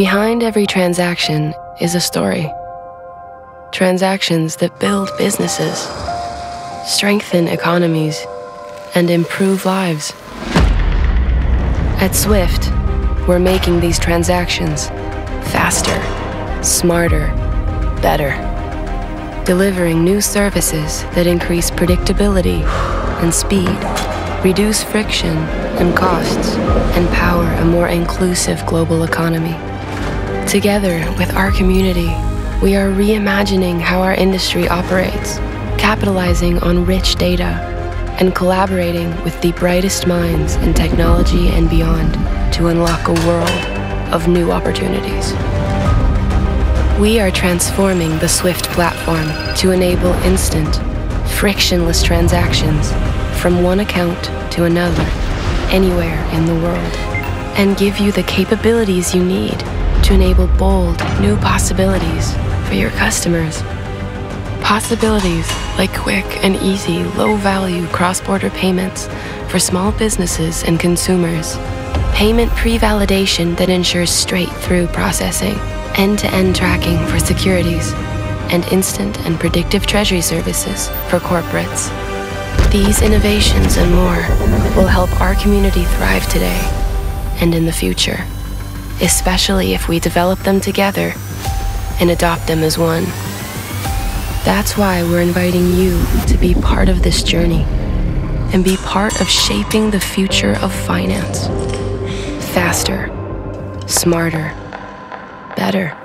Behind every transaction is a story. Transactions that build businesses, strengthen economies, and improve lives. At Swift, we're making these transactions faster, smarter, better. Delivering new services that increase predictability and speed, reduce friction and costs, and power a more inclusive global economy. Together with our community, we are reimagining how our industry operates, capitalizing on rich data, and collaborating with the brightest minds in technology and beyond to unlock a world of new opportunities. We are transforming the Swift platform to enable instant, frictionless transactions from one account to another, anywhere in the world, and give you the capabilities you need to enable bold, new possibilities for your customers. Possibilities like quick and easy, low value cross border payments for small businesses and consumers. Payment pre validation that ensures straight through processing, end to end tracking for securities, and instant and predictive treasury services for corporates. These innovations and more will help our community thrive today and in the future, especially if we develop them together and adopt them as one. That's why we're inviting you to be part of this journey and be part of shaping the future of finance. Faster, smarter, better.